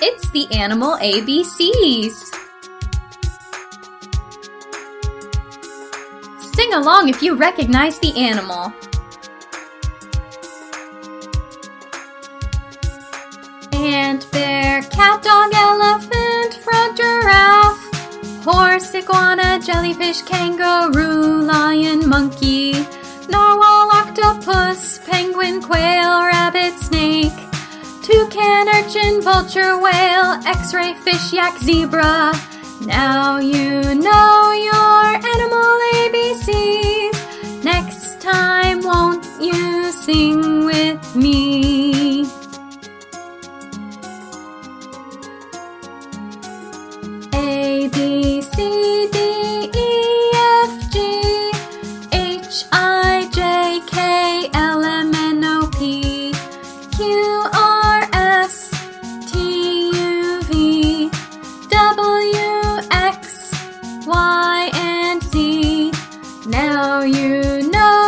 It's the animal ABCs. Sing along if you recognize the animal. Ant, bear, cat, dog, elephant, frog, giraffe, horse, iguana, jellyfish, kangaroo, lion, monkey, narwhal, octopus, penguin, quail, toucan, urchin, vulture, whale, x-ray, fish, yak, zebra. Now you know your animal ABCs. Next time, won't Now you know.